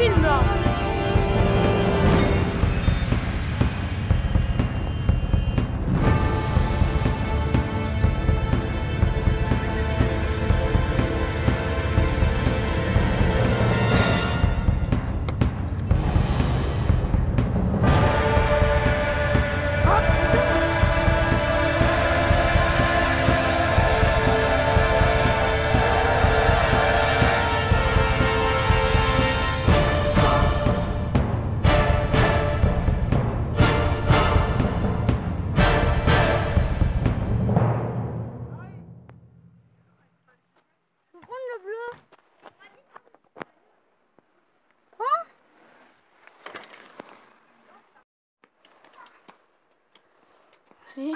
been. là, bleu Hein Si.